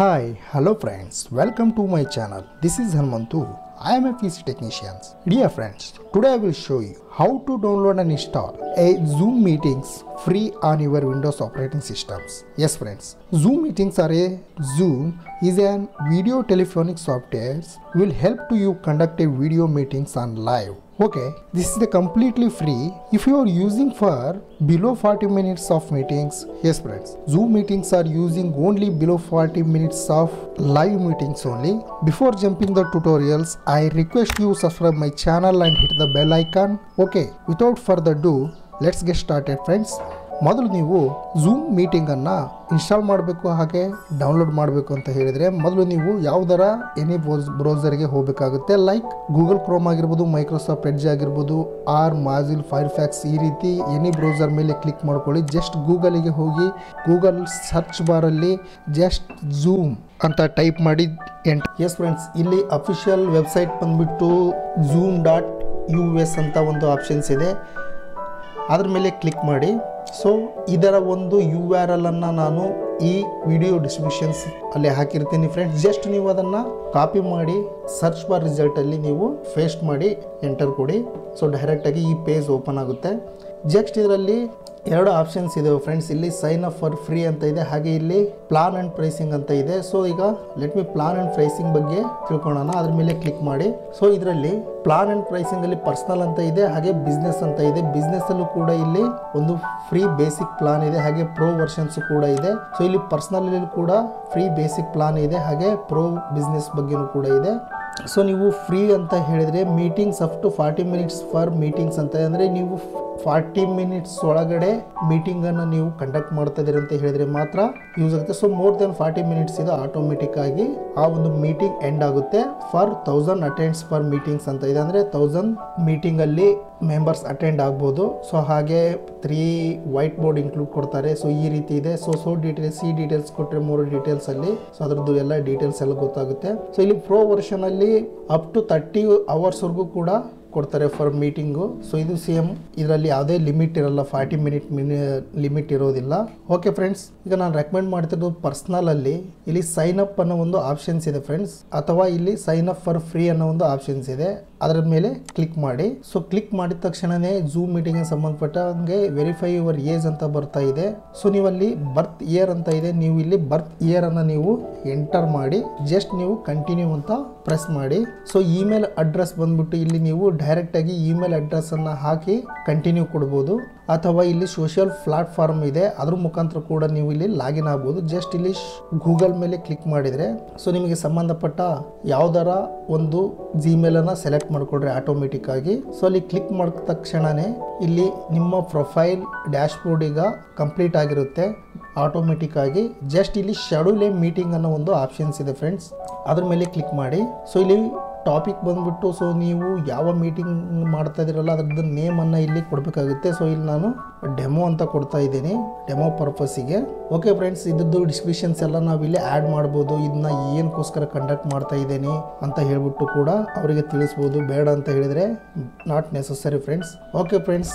Hi, hello friends, welcome to my channel. This is Hanumantu. I am a PC technician. Dear friends, today I will show you how to download and install a Zoom meetings free on your Windows operating systems. Yes friends, Zoom meetings are a Zoom is an video telephonic software will help to you conduct a video meetings on live okay this is the completely free if you are using for below 40 minutes of meetings yes friends. Zoom meetings are using only below 40 minutes of live meetings only. Before jumping the tutorials i request you subscribe my channel and hit the bell icon. Okay without further ado let's get started friends ಮೊದಲು ನೀವು zoom ಮೀಟಿಂಗನ್ನು install ಮಾಡಬೇಕು, ಹಾಗೆ download ಮಾಡಬೇಕು ಅಂತ ಹೇಳಿದರೆ ಮೊದಲು ನೀವು ಯಾವುದರ ಎನಿ ಬ್ರೌಸರ್ಗೆ ಹೋಗಬೇಕಾಗುತ್ತೆ. ಲೈಕ್ ಗೂಗಲ್ ಕ್ರೋಮ್ ಆಗಿರ್ಬೋದು ಮೈಕ್ರೋಸಾಫ್ಟ್ ಎಡ್ಜ್ ಆಗಿರ್ಬೋದು ಆರ್ ಮಾಜಿಲ್ ಫೈರ್ ಫ್ಯಾಕ್ಸ್ ಈ ರೀತಿ ಎನಿ ಬ್ರೌಸರ್ ಮೇಲೆ ಕ್ಲಿಕ್ ಮಾಡ್ಕೊಳ್ಳಿ. ಜಸ್ಟ್ ಗೂಗಲಿಗೆ ಹೋಗಿ ಗೂಗಲ್ ಸರ್ಚ್ ಬಾರಲ್ಲಿ ಜಸ್ಟ್ ಝೂಮ್ ಅಂತ ಟೈಪ್ ಮಾಡಿ ಎಂಟ್ ಎಸ್ ಫ್ರೆಂಡ್ಸ್ ಇಲ್ಲಿ ಅಫಿಷಿಯಲ್ ವೆಬ್ಸೈಟ್ ಬಂದ್ಬಿಟ್ಟು ಝೂಮ್ ಡಾಟ್ ಯು ಎಸ್ ಅಂತ ಒಂದು ಆಪ್ಷನ್ಸ್ ಇದೆ. ಅದ್ರ ಮೇಲೆ ಕ್ಲಿಕ್ ಮಾಡಿ. ಸೊ ಇದರ ಒಂದು ಯು ಆರ್ ಎಲ್ ಅನ್ನು ನಾನು ಈ ವಿಡಿಯೋ ಡಿಸ್ಕ್ರಿಪ್ಷನ್ಸ್ ಅಲ್ಲಿ ಹಾಕಿರ್ತೀನಿ ಫ್ರೆಂಡ್ಸ್ ಜಸ್ಟ್ ನೀವು ಅದನ್ನು ಕಾಪಿ ಮಾಡಿ ಸರ್ಚ್ ಬಾರ್ ರಿಸಲ್ಟಲ್ಲಿ ನೀವು ಫೇಸ್ಟ್ ಮಾಡಿ ಎಂಟರ್ ಕೊಡಿ. ಸೊ ಡೈರೆಕ್ಟಾಗಿ ಈ ಪೇಜ್ ಓಪನ್ ಆಗುತ್ತೆ. ಜಸ್ಟ್ ಇದರಲ್ಲಿ ಎರಡು ಆಪ್ಷನ್ಸ್ ಇದಾವೆ ಫ್ರೆಂಡ್ಸ್ ಇಲ್ಲಿ ಸೈನ್ ಅಪ್ ಫಾರ್ ಫ್ರೀ ಅಂತ ಇದೆ, ಹಾಗೆ ಇಲ್ಲಿ ಪ್ಲಾನ್ ಅಂಡ್ ಪ್ರೈಸಿಂಗ್ ಅಂತ ಇದೆ. ಸೊ ಈಗ let me plan and pricing ಬಗ್ಗೆ ತಿಳ್ಕೊಳ್ಳೋಣ ಅದ್ರ ಮೇಲೆ ಕ್ಲಿಕ್ ಮಾಡಿ. ಸೊ ಇದರಲ್ಲಿ ಪ್ಲಾನ್ ಅಂಡ್ ಪ್ರೈಸಿಂಗ್ ಅಲ್ಲಿ ಪರ್ಸನಲ್ ಅಂತ ಇದೆ, ಹಾಗೆ ಬಿಸ್ನೆಸ್ ಅಂತ ಇದೆ. ಬಿಸ್ನೆಸ್ ಅಲ್ಲೂ ಕೂಡ ಇಲ್ಲಿ ಒಂದು ಫ್ರೀ ಬೇಸಿಕ್ ಪ್ಲಾನ್ ಇದೆ, ಹಾಗೆ ಪ್ರೋ ವರ್ಷನ್ಸ್ ಕೂಡ ಇದೆ. ಸೊ ಇಲ್ಲಿ ಪರ್ಸನಲ್ ಕೂಡ ಫ್ರೀ ಬೇಸಿಕ್ ಪ್ಲಾನ್ ಇದೆ, ಹಾಗೆ ಪ್ರೋ ಬಿಸ್ನೆಸ್ ಬಗ್ಗೆನೂ ಕೂಡ ಇದೆ. ಸೊ ನೀವು ಫ್ರೀ ಅಂತ ಹೇಳಿದ್ರೆ meetings up to forty minutes for meetings ಅಂತ ಅಂದರೆ ನೀವು ಫಾರ್ಟಿ ಮಿನಿಟ್ಸ್ ಒಳಗಡೆ ಮೀಟಿಂಗ್ ಅನ್ನು ನೀವು ಕಂಡಕ್ಟ್ ಮಾಡ್ತಾ ಇದ್ದೀರಿ ಅಂತ ಹೇಳಿದರೆ ಮಾತ್ರ ಯೂಸ್ ಆಗುತ್ತೆ. So more then forty minutes ಇದು ಆಟೋಮೆಟಿಕ್ ಆಗಿ ಆ ಒಂದು ಮೀಟಿಂಗ್ ಎಂಡ್ ಆಗುತ್ತೆ. For thousand attends for meetings ಅಂತ. ಇದೆ ಅಂದರೆ ಮೀಟಿಂಗ್ ಮೀಟಿಂಗಲ್ಲಿ ಮೆಂಬರ್ಸ್ ಅಟೆಂಡ್ ಆಗ್ಬೋದು. ಸೊ ಹಾಗೆ ತ್ರೀ ವೈಟ್ ಬೋರ್ಡ್ ಇನ್ಕ್ಲೂಡ್ ಕೊಡ್ತಾರೆ. ಸೊ ಈ ರೀತಿ ಇದೆ. ಸೊ ಸೊ ಡೀಟೇಲ್ಸ್ ಈ ಡೀಟೇಲ್ಸ್ ಕೊಟ್ಟರೆ ಮೂರು ಡೀಟೇಲ್ಸ್ ಅಲ್ಲಿ. ಸೊ ಅದ್ರದ್ದು ಎಲ್ಲ ಡೀಟೇಲ್ಸ್ ಎಲ್ಲ ಗೊತ್ತಾಗುತ್ತೆ. ಸೊ ಇಲ್ಲಿ ಪ್ರೋ ವರ್ಷನ್ ಅಲ್ಲಿ ಅಪ್ ಟು ತರ್ಟಿ ಅವರ್ಸ್ವರೆಗೂ ಕೂಡ ಕೊಡ್ತಾರೆ ಫಾರ್ ಮೀಟಿಂಗು ಸೊ ಇದು ಸೇಮ್ ಇದರಲ್ಲಿ ಯಾವುದೇ ಲಿಮಿಟ್ ಇರಲ್ಲ. ಫಾರ್ಟಿ ಮಿನಿಟ್ ಮಿನಿ ಲಿಮಿಟ್ ಇರೋದಿಲ್ಲ. ಓಕೆ ಫ್ರೆಂಡ್ಸ್ ಈಗ ನಾನು ರೆಕಮೆಂಡ್ ಮಾಡ್ತಿರೋದು ಪರ್ಸ್ನಲಲ್ಲಿ ಇಲ್ಲಿ ಸೈನ್ ಅಪ್ ಅನ್ನೋ ಒಂದು ಆಪ್ಷನ್ಸ್ ಇದೆ ಫ್ರೆಂಡ್ಸ್ ಅಥವಾ ಇಲ್ಲಿ ಸೈನ್ ಅಪ್ ಫಾರ್ ಫ್ರೀ ಅನ್ನೋ ಒಂದು ಆಪ್ಷನ್ಸ್ ಇದೆ. ಅದರ ಮೇಲೆ ಕ್ಲಿಕ್ ಮಾಡಿ. ಸೊ ಕ್ಲಿಕ್ ಮಾಡಿದ ತಕ್ಷಣವೇ ಝೂಮ್ ಸಂಬಂಧಪಟ್ಟ ಸಂಬಂಧಪಟ್ಟಂಗೆ ವೆರಿಫೈ ಯುವರ್ ಏಜ್ ಅಂತ ಬರ್ತಾ ಇದೆ. ಸೊ ನೀವು ಅಲ್ಲಿ ಬರ್ತ್ ಇಯರ್ ಅಂತ ಇದೆ. ನೀವು ಇಲ್ಲಿ ಬರ್ತ್ ಇಯರ್ ಅನ್ನು ನೀವು ಎಂಟರ್ ಮಾಡಿ. ಜಸ್ಟ್ ನೀವು ಕಂಟಿನ್ಯೂ ಅಂತ ಪ್ರೆಸ್ ಮಾಡಿ. ಸೊ ಇಮೇಲ್ ಅಡ್ರೆಸ್ ಬಂದ್ಬಿಟ್ಟು ಇಲ್ಲಿ ನೀವು ಡೈರೆಕ್ಟ್ ಆಗಿ ಇಮೇಲ್ ಅಡ್ರೆಸ್ಸನ್ನು ಹಾಕಿ ಕಂಟಿನ್ಯೂ ಕೊಡ್ಬೋದು. ಅಥವಾ ಇಲ್ಲಿ ಸೋಷಿಯಲ್ ಪ್ಲಾಟ್ಫಾರ್ಮ್ ಇದೆ, ಅದ್ರ ಮುಖಾಂತರ ಕೂಡ ನೀವು ಇಲ್ಲಿ ಲಾಗಿನ್ ಆಗ್ಬೋದು. ಜಸ್ಟ್ ಇಲ್ಲಿ ಗೂಗಲ್ ಮೇಲೆ ಕ್ಲಿಕ್ ಮಾಡಿದರೆ ಸೊ ನಿಮಗೆ ಸಂಬಂಧಪಟ್ಟ ಯಾವ್ದಾರ ಒಂದು ಜಿಮೇಲನ್ನು ಸೆಲೆಕ್ಟ್ ಮಾಡಿಕೊಡ್ರಿ ಆಟೋಮೆಟಿಕ್ ಆಗಿ. ಸೊ ಅಲ್ಲಿ ಕ್ಲಿಕ್ ಮಾಡಿದ ತಕ್ಷಣವೇ ಇಲ್ಲಿ ನಿಮ್ಮ ಪ್ರೊಫೈಲ್ ಡ್ಯಾಶ್ಬೋರ್ಡ್ ಈಗ ಕಂಪ್ಲೀಟ್ ಆಗಿರುತ್ತೆ. ಆಟೋಮೆಟಿಕ್ ಆಗಿ. ಜಸ್ಟ್ ಇಲ್ಲಿ ಶೆಡ್ಯೂಲ್ ಎ ಮೀಟಿಂಗ್ ಅನ್ನೋ ಒಂದು ಆಪ್ಷನ್ಸ್ ಇದೆ ಫ್ರೆಂಡ್ಸ್ ಅದ್ರ ಮೇಲೆ ಕ್ಲಿಕ್ ಮಾಡಿ. ಸೊ ಇಲ್ಲಿ ಟಾಪಿಕ್ ಬಂದ್ಬಿಟ್ಟು ಸೊ ನೀವು ಯಾವ ಮೀಟಿಂಗ್ ಮಾಡ್ತಾ ಇದ್ದೀರಲ್ಲ, ಅದ್ರದ್ದು ನೇಮನ್ನು ಇಲ್ಲಿ ಕೊಡಬೇಕಾಗುತ್ತೆ. ಸೊ ಇಲ್ಲಿ ನಾನು ಡೆಮೋ ಅಂತ ಕೊಡ್ತಾ ಇದ್ದೀನಿ ಡೆಮೋ ಪರ್ಪಸ್ಸಿಗೆ ಓಕೆ ಫ್ರೆಂಡ್ಸ್ ಇದ್ರದ್ದು ಡಿಸ್ಕ್ರಿಪ್ಷನ್ಸ್ ಎಲ್ಲ ನಾವು ಇಲ್ಲಿ ಆ್ಯಡ್ ಮಾಡ್ಬೋದು. ಇದನ್ನ ಏನಕ್ಕೋಸ್ಕರ ಕಂಡಕ್ಟ್ ಮಾಡ್ತಾ ಇದ್ದೀನಿ ಅಂತ ಹೇಳ್ಬಿಟ್ಟು ಕೂಡ ಅವರಿಗೆ ತಿಳಿಸ್ಬೋದು. ಬೇಡ ಅಂತ ಹೇಳಿದರೆ not necessary friends okay friends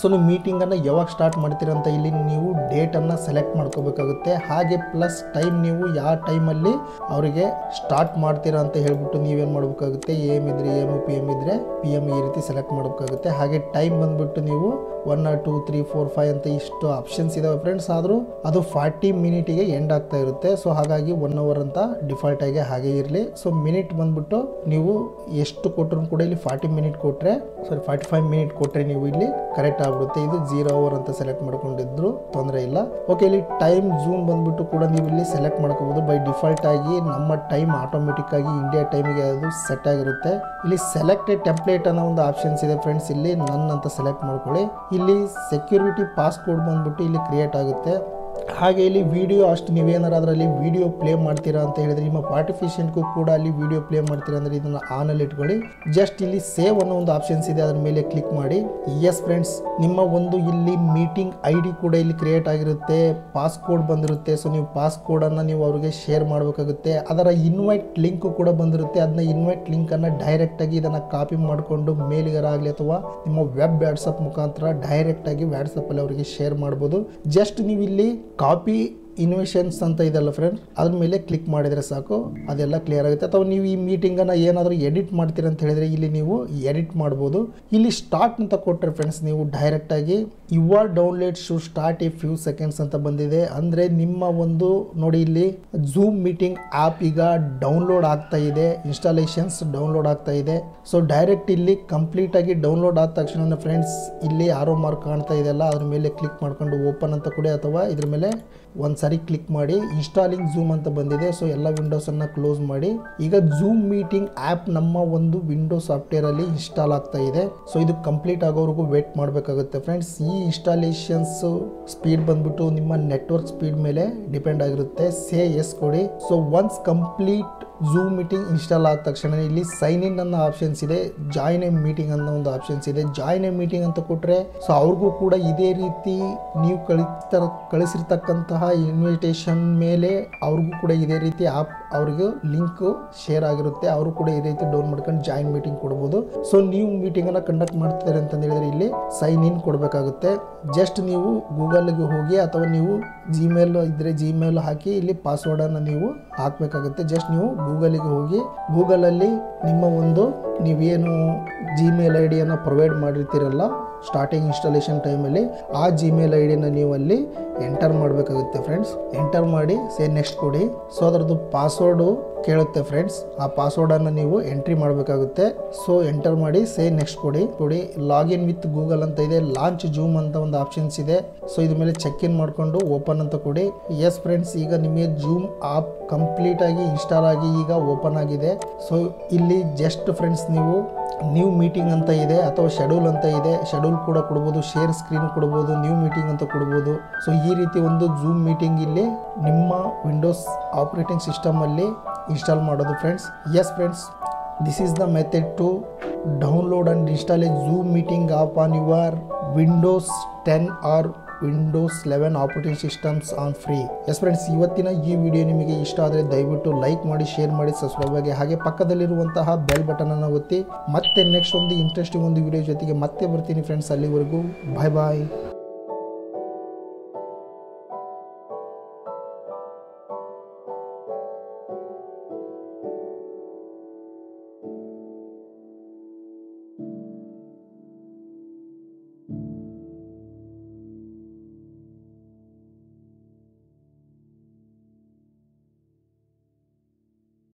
so ನೀವು ಮೀಟಿಂಗನ್ನು ಯಾವಾಗ ಸ್ಟಾರ್ಟ್ ಮಾಡ್ತೀರ ಅಂತ ಇಲ್ಲಿ ನೀವು ಡೇಟನ್ನು ಸೆಲೆಕ್ಟ್ ಮಾಡ್ಕೋಬೇಕಾಗುತ್ತೆ. ಹಾಗೆ ಪ್ಲಸ್ ಟೈಮ್ ನೀವು ಯಾವ ಟೈಮಲ್ಲಿ ಅವರಿಗೆ ಸ್ಟಾರ್ಟ್ ಮಾಡ್ತೀರಾ ಅಂತ ಹೇಳ್ಬಿಟ್ಟು ನೀವೇನು ಮಾಡಬೇಕಾಗುತ್ತೆ? ಎ ಎಂ ಇದ್ರೆ ಎ ಎಂ ಪಿ ಎಂ ಇದ್ರೆ ಪಿ ಎಂ ಈ ರೀತಿ ಸೆಲೆಕ್ಟ್ ಮಾಡಬೇಕಾಗುತ್ತೆ. ಹಾಗೆ ಟೈಮ್ ಬಂದ್ಬಿಟ್ಟು ನೀವು one or two three four five ಅಂತ ಇಷ್ಟು ಆಪ್ಷನ್ಸ್ ಇದಾವೆ ಫ್ರೆಂಡ್ಸ್ ಆದರೂ ಅದು ಫಾರ್ಟಿ ಮಿನಿಟಿಗೆ ಎಂಡ್ ಆಗ್ತಾ ಇರುತ್ತೆ. ಸೊ ಹಾಗಾಗಿ ಒನ್ ಅವರ್ ಅಂತ ಡಿಫಾಲ್ಟ್ ಆಗಿ ಹಾಗೆ ಇರಲಿ. ಸೊ ಮಿನಿಟ್ ಬಂದ್ಬಿಟ್ಟು ನೀವು ಎಷ್ಟು ಕೊಟ್ಟರು ಕೂಡ ಇಲ್ಲಿ ಫಾರ್ಟಿ ಮಿನಿಟ್ ಕೊಟ್ಟರೆ ಸಾರಿ ಫಾರ್ಟಿ ಫೈವ್ ಮಿನಿಟ್ ಕೊಟ್ಟರೆ ನೀವು ಇಲ್ಲಿ ಕರೆಕ್ಟ್ ಆಗ್ಬಿಡುತ್ತೆ. ಇದು ಜೀರೋ ಅವರ್ ಅಂತ ಸೆಲೆಕ್ಟ್ ಮಾಡ್ಕೊಂಡಿದ್ರು, ತೊಂದರೆ ಇಲ್ಲ. ಓಕೆ ಇಲ್ಲಿ ಟೈಮ್ ಝೂಮ್ ಬಂದ್ಬಿಟ್ಟು ಕೂಡ ನೀವು ಇಲ್ಲಿ ಸೆಲೆಕ್ಟ್ ಮಾಡ್ಕೋಬಹುದು ಬೈ ಡಿಫಾಲ್ಟ್ ಆಗಿ ನಮ್ಮ ಟೈಮ್ ಆಟೋಮೆಟಿಕ್ ಆಗಿ ಇಂಡಿಯಾ ಟೈಮ್ಗೆ ಅದು ಸೆಟ್ ಆಗಿರುತ್ತೆ. ಇಲ್ಲಿ ಸೆಲೆಕ್ಟ್ ಟೆಂಪ್ಲೇಟ್ ಅನ್ನೋ ಒಂದು ಆಪ್ಷನ್ಸ್ ಇದೆ ಫ್ರೆಂಡ್ಸ್ ಇಲ್ಲಿ ನನ್ ಅಂತ ಸೆಲೆಕ್ಟ್ ಮಾಡ್ಕೊಳ್ಳಿ. ಇಲ್ಲಿ ಸೆಕ್ಯೂರಿಟಿ ಪಾಸ್ ಕೋಡ್ ಬಂದ್ಬಿಟ್ಟು ಇಲ್ಲಿ ಕ್ರಿಯೇಟ್ ಆಗುತ್ತೆ. ಹಾಗೆ ಇಲ್ಲಿ ವಿಡಿಯೋ ಅಷ್ಟು ನೀವೇನಾರು ಅದರಲ್ಲಿ ವಿಡಿಯೋ ಪ್ಲೇ ಮಾಡ್ತೀರಾ ಅಂತ ಹೇಳಿದ್ರೆ ನಿಮ್ಮ ಪಾರ್ಟಿಫಿಷಿಯನ್ಗೂ ಕೂಡ ಅಲ್ಲಿ ವಿಡಿಯೋ ಪ್ಲೇ ಮಾಡ್ತೀರಾ ಅಂದರೆ ಇದನ್ನು ಆನಲ್ಲಿ ಇಟ್ಕೊಳ್ಳಿ. ಜಸ್ಟ್ ಇಲ್ಲಿ ಸೇವ್ ಅನ್ನೋ ಒಂದು ಆಪ್ಷನ್ಸ್ ಇದೆ, ಅದರ ಮೇಲೆ ಕ್ಲಿಕ್ ಮಾಡಿ. ಎಸ್ ಫ್ರೆಂಡ್ಸ್ ನಿಮ್ಮ ಒಂದು ಇಲ್ಲಿ ಮೀಟಿಂಗ್ ಐ ಡಿ ಕೂಡ ಇಲ್ಲಿ ಕ್ರಿಯೇಟ್ ಆಗಿರುತ್ತೆ ಪಾಸ್ ಕೋಡ್ ಬಂದಿರುತ್ತೆ ಸೊ ನೀವು ಪಾಸ್ ಕೋಡನ್ನು ನೀವು ಅವರಿಗೆ ಶೇರ್ ಮಾಡಬೇಕಾಗುತ್ತೆ. ಅದರ ಇನ್ವೈಟ್ ಲಿಂಕ್ ಕೂಡ ಬಂದಿರುತ್ತೆ ಅದನ್ನ ಇನ್ವೈಟ್ ಲಿಂಕನ್ನು ಡೈರೆಕ್ಟಾಗಿ ಇದನ್ನು ಕಾಪಿ ಮಾಡಿಕೊಂಡು ಮೇಲಿಗರಾಗಲಿ ಅಥವಾ ನಿಮ್ಮ ವೆಬ್ ವ್ಯಾಟ್ಸಪ್ ಮುಖಾಂತರ ಡೈರೆಕ್ಟಾಗಿ ವ್ಯಾಟ್ಸಪ್ಪಲ್ಲಿ ಅವರಿಗೆ ಶೇರ್ ಮಾಡ್ಬೋದು. ಜಸ್ಟ್ ನೀವು ಇಲ್ಲಿ ಕಾಪಿ ಇನ್ವೆಷನ್ಸ್ ಅಂತ ಇದೆಲ್ಲ ಫ್ರೆಂಡ್ ಅದ್ರ ಮೇಲೆ ಕ್ಲಿಕ್ ಮಾಡಿದರೆ ಸಾಕು, ಅದೆಲ್ಲ ಕ್ಲಿಯರ್ ಆಗುತ್ತೆ. ಅಥವಾ ನೀವು ಈ ಮೀಟಿಂಗನ್ನು ಏನಾದರೂ ಎಡಿಟ್ ಮಾಡ್ತೀರ ಅಂತ ಹೇಳಿದರೆ ಇಲ್ಲಿ ನೀವು ಎಡಿಟ್ ಮಾಡ್ಬೋದು. ಇಲ್ಲಿ ಸ್ಟಾರ್ಟ್ ಅಂತ ಕೊಟ್ಟರೆ ಫ್ರೆಂಡ್ಸ್ ನೀವು ಡೈರೆಕ್ಟಾಗಿ your download should start a few seconds ಅಂತ ಬಂದಿದೆ. ಅಂದರೆ ನಿಮ್ಮ ಒಂದು, ನೋಡಿ ಇಲ್ಲಿ ಝೂಮ್ ಮೀಟಿಂಗ್ ಆ್ಯಪ್ ಈಗ ಡೌನ್ಲೋಡ್ ಆಗ್ತಾ ಇದೆ. ಇನ್ಸ್ಟಾಲೇಷನ್ಸ್ ಡೌನ್ಲೋಡ್ ಆಗ್ತಾ ಇದೆ. ಸೊ ಡೈರೆಕ್ಟ್ ಇಲ್ಲಿ ಕಂಪ್ಲೀಟಾಗಿ ಡೌನ್ಲೋಡ್ ಆದ ತಕ್ಷಣ ಫ್ರೆಂಡ್ಸ್ ಇಲ್ಲಿ ಆರೋ ಮಾರ್ಕ್ ಕಾಣ್ತಾ ಇದೆಯಲ್ಲ, ಅದ್ರ ಮೇಲೆ ಕ್ಲಿಕ್ ಮಾಡ್ಕೊಂಡು ಓಪನ್ ಅಂತ ಕೊಡಿ. ಅಥವಾ ಇದ್ರ ಮೇಲೆ ಒಂದು ಸಾರಿ ಕ್ಲಿಕ್ ಮಾಡಿ ಇನ್ಸ್ಟಾಲಿಂಗ್ ಝೂಮ್ ಅಂತ ಬಂದಿದೆ ಸೊ ಎಲ್ಲ ವಿಂಡೋಸನ್ನು ಕ್ಲೋಸ್ ಮಾಡಿ. ಈಗ ಝೂಮ್ ಮೀಟಿಂಗ್ ಆ್ಯಪ್ ನಮ್ಮ ಒಂದು ವಿಂಡೋ ಸಾಫ್ಟ್ವೇರಲ್ಲಿ ಇನ್ಸ್ಟಾಲ್ ಆಗ್ತಾ ಇದೆ. ಸೊ ಇದು ಕಂಪ್ಲೀಟ್ ಆಗೋವರೆಗೂ ವೇಟ್ ಮಾಡಬೇಕಾಗುತ್ತೆ ಫ್ರೆಂಡ್ಸ್ ಈ ಇನ್ಸ್ಟಾಲೇಷನ್ಸ್ ಸ್ಪೀಡ್ ಬಂದ್ಬಿಟ್ಟು ನಿಮ್ಮ ನೆಟ್ವರ್ಕ್ ಸ್ಪೀಡ್ ಮೇಲೆ ಡಿಪೆಂಡ್ ಆಗಿರುತ್ತೆ. ಸೇ ಎಸ್ ಕೊಡಿ. So once complete Zoom meeting install ಆದ ತಕ್ಷಣ ಇಲ್ಲಿ ಸೈನ್ ಇನ್ ಅನ್ನೋ ಆಪ್ಷನ್ಸ್ ಇದೆ ಜಾಯಿನ್ ಎ ಮೀಟಿಂಗ್ ಅನ್ನೋ ಒಂದು ಆಪ್ಷನ್ಸ್ ಇದೆ. ಜಾಯಿನ್ ಎ ಮೀಟಿಂಗ್ ಅಂತ ಕೊಟ್ಟರೆ ಸೊ ಅವ್ರಿಗೂ ಕೂಡ ಇದೇ ರೀತಿ ನೀವು ಕಳಿಸ್ತಾರ ಕಳಿಸಿರ್ತಕ್ಕಂತಹ ಇನ್ವಿಟೇಷನ್ ಮೇಲೆ ಅವ್ರಿಗೂ ಕೂಡ ಇದೇ ರೀತಿ ಆಪ್ ಅವ್ರಿಗೆ ಲಿಂಕ್ ಶೇರ್ ಆಗಿರುತ್ತೆ. ಅವರು ಕೂಡ ಈ ರೀತಿ ಡೌನ್ ಮಾಡ್ಕೊಂಡು ಜಾಯಿನ್ ಮೀಟಿಂಗ್ ಕೊಡ್ಬೋದು. ಸೊ ನೀವು ಮೀಟಿಂಗನ್ನು ಕಂಡಕ್ಟ್ ಮಾಡ್ತಿದ್ದಾರೆ ಅಂತ ಹೇಳಿದ್ರೆ ಇಲ್ಲಿ ಸೈನ್ ಇನ್ ಕೊಡಬೇಕಾಗುತ್ತೆ. ಜಸ್ಟ್ ನೀವು ಗೂಗಲ್ಗೆ ಹೋಗಿ ಅಥವಾ ನೀವು ಜಿಮೇಲ್ ಇದ್ರೆ ಜಿಮೇಲ್ ಹಾಕಿ ಇಲ್ಲಿ ಪಾಸ್ವರ್ಡನ್ನು ನೀವು ಹಾಕಬೇಕಾಗುತ್ತೆ. ಜಸ್ಟ್ ನೀವು ಗೂಗಲಿಗೆ ಹೋಗಿ, ಗೂಗಲಲ್ಲಿ ನಿಮ್ಮ ಒಂದು ನೀವೇನು ಜಿಮೇಲ್ ಐ ಡಿಯನ್ನು ಪ್ರೊವೈಡ್ ಮಾಡಿರ್ತೀರಲ್ಲ ಸ್ಟಾರ್ಟಿಂಗ್ ಇನ್ಸ್ಟಾಲೇಷನ್ ಟೈಮಲ್ಲಿ ಆ ಜಿಮೇಲ್ ಐ ಡಿನ ನೀವು ಅಲ್ಲಿ ಎಂಟರ್ ಮಾಡಬೇಕಾಗುತ್ತೆ ಫ್ರೆಂಡ್ಸ್ ಎಂಟರ್ ಮಾಡಿ ಸೇ ನೆಕ್ಸ್ಟ್ ಕೊಡಿ. ಸೊ ಅದರದ್ದು ಪಾಸ್ವರ್ಡು ಕೇಳುತ್ತೆ ಫ್ರೆಂಡ್ಸ್ ಆ ಪಾಸ್ವರ್ಡನ್ನು ನೀವು ಎಂಟ್ರಿ ಮಾಡಬೇಕಾಗುತ್ತೆ. ಸೊ ಎಂಟರ್ ಮಾಡಿ ಸೇ ನೆಕ್ಸ್ಟ್ ಕೊಡಿ. ಕೊಡಿ ಲಾಗಿನ್ ವಿತ್ ಗೂಗಲ್ ಅಂತ ಇದೆ. ಲಾಂಚ್ ಜೂಮ್ ಅಂತ ಒಂದು ಆಪ್ಷನ್ಸ್ ಇದೆ. ಸೊ ಇದ್ರ ಮೇಲೆ ಚೆಕ್ ಇನ್ ಮಾಡಿಕೊಂಡು ಓಪನ್ ಅಂತ ಕೊಡಿ. ಎಸ್ ಫ್ರೆಂಡ್ಸ್ ಈಗ ನಿಮಗೆ ಜೂಮ್ ಆಪ್ ಕಂಪ್ಲೀಟ್ ಆಗಿ ಇನ್ಸ್ಟಾಲ್ ಆಗಿ ಈಗ ಓಪನ್ ಆಗಿದೆ. ಸೊ ಇಲ್ಲಿ ಜಸ್ಟ್ ಫ್ರೆಂಡ್ಸ್ ನೀವು ನ್ಯೂ ಮೀಟಿಂಗ್ ಅಂತ ಇದೆ ಅಥವಾ ಶೆಡ್ಯೂಲ್ ಅಂತ ಇದೆ ಶೆಡ್ಯೂಲ್ ಕೂಡ ಕೊಡ್ಬೋದು ಶೇರ್ ಸ್ಕ್ರೀನ್ ಕೊಡ್ಬೋದು ನ್ಯೂ ಮೀಟಿಂಗ್ ಅಂತ ಕೊಡ್ಬೋದು. ಸೊ ಈ ರೀತಿ ಒಂದು ಜೂಮ್ ಮೀಟಿಂಗ್ ಇಲ್ಲಿ ನಿಮ್ಮ ವಿಂಡೋಸ್ ಆಪರೇಟಿಂಗ್ ಸಿಸ್ಟಮಲ್ಲಿ ಇನ್ಸ್ಟಾಲ್ ಮಾಡೋದು friends yes friends this is the method to download and install a Zoom meeting app on your Windows ten or Windows eleven operating systems on free yes friends ಇವತ್ತಿನ ಈ video ನಿಮಗೆ ಇಷ್ಟ ಆದರೆ ದಯವಿಟ್ಟು like ಮಾಡಿ share ಮಾಡಿ subscribe ಆಗಿ, ಹಾಗೆ ಪಕ್ಕದಲ್ಲಿರುವಂತಹ ಬೆಲ್ ಬಟನ್ ಅನ್ನು ಒತ್ತಿ ಮತ್ತೆ ನೆಕ್ಸ್ಟ್ ಒಂದು ಇಂಟ್ರೆಸ್ಟಿಂಗ್ ಒಂದು ವಿಡಿಯೋ ಜೊತೆಗೆ ಮತ್ತೆ ಬರ್ತೀನಿ ಫ್ರೆಂಡ್ಸ್ ಅಲ್ಲಿವರೆಗೂ ಬಾಯ್ ಬಾಯ್